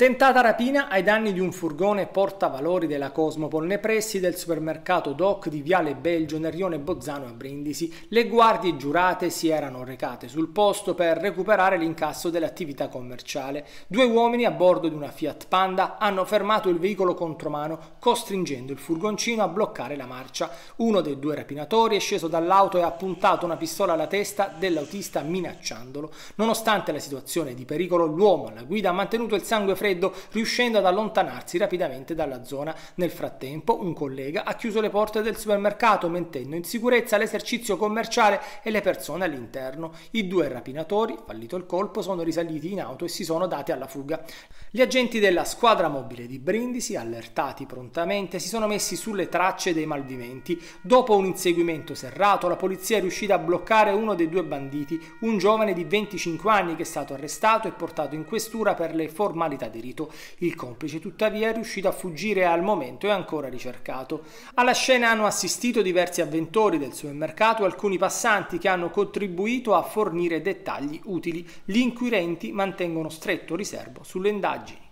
Tentata rapina ai danni di un furgone portavalori della Cosmopol nei pressi del supermercato Doc di Viale Belgio nel rione Bozzano a Brindisi. Le guardie giurate si erano recate sul posto per recuperare l'incasso dell'attività commerciale. Due uomini a bordo di una Fiat Panda hanno fermato il veicolo contromano, costringendo il furgoncino a bloccare la marcia. Uno dei due rapinatori è sceso dall'auto e ha puntato una pistola alla testa dell'autista minacciandolo. Nonostante la situazione di pericolo, l'uomo alla guida ha mantenuto il sangue freddo freddo, riuscendo ad allontanarsi rapidamente dalla zona. Nel frattempo, un collega ha chiuso le porte del supermercato, mettendo in sicurezza l'esercizio commerciale e le persone all'interno. I due rapinatori, fallito il colpo, sono risaliti in auto e si sono dati alla fuga. Gli agenti della squadra mobile di Brindisi, allertati prontamente, si sono messi sulle tracce dei malviventi. Dopo un inseguimento serrato, la polizia è riuscita a bloccare uno dei due banditi, un giovane di 25 anni che è stato arrestato e portato in questura per le formalità di rito. Il complice tuttavia è riuscito a fuggire e al momento è ancora ricercato. Alla scena hanno assistito diversi avventori del supermercato e alcuni passanti che hanno contribuito a fornire dettagli utili. Gli inquirenti mantengono stretto riservo sulle indagini.